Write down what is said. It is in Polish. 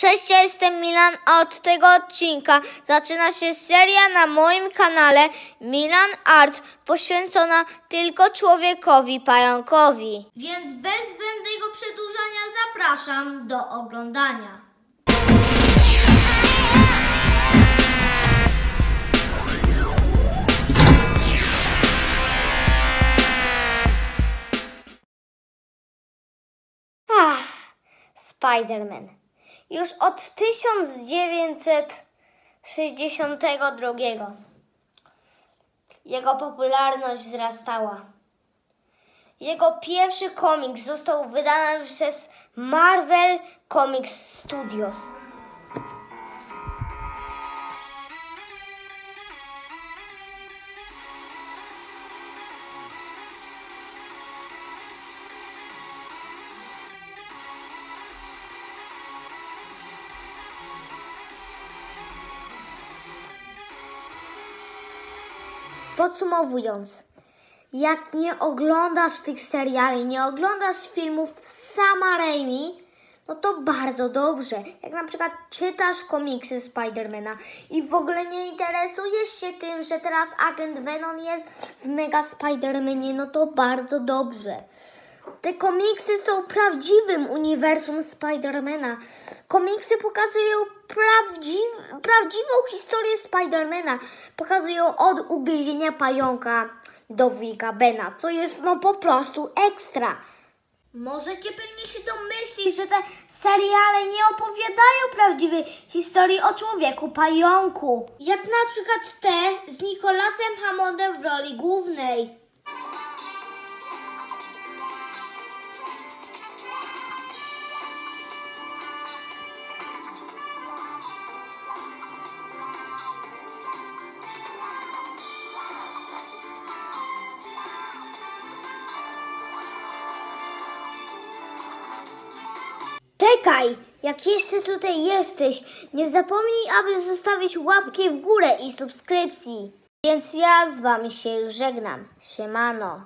Cześć, ja jestem Milan, a od tego odcinka zaczyna się seria na moim kanale Milan Art poświęcona tylko człowiekowi pająkowi. Więc bez zbędnego przedłużania zapraszam do oglądania. Ach, Spider-Man. Już od 1962 jego popularność wzrastała. Jego pierwszy komiks został wydany przez Marvel Comics Studios. Podsumowując, jak nie oglądasz tych seriali, nie oglądasz filmów sama Raimi, no to bardzo dobrze. Jak na przykład czytasz komiksy Spidermana i w ogóle nie interesujesz się tym, że teraz agent Venom jest w Mega Spidermanie, no to bardzo dobrze. Te komiksy są prawdziwym uniwersum Spidermana. Komiksy pokazują prawdziw, prawdziwą historię Spidermana. Pokazują od ugryzienia pająka do wujka Bena, co jest no po prostu ekstra. Możecie pewnie się domyślić, że te seriale nie opowiadają prawdziwej historii o człowieku pająku. Jak na przykład te z Nicolasem Hammondem w roli głównej. Czekaj, jak jeszcze tutaj jesteś, nie zapomnij, aby zostawić łapkę w górę i subskrypcji. Więc ja z wami się już żegnam. Siemano.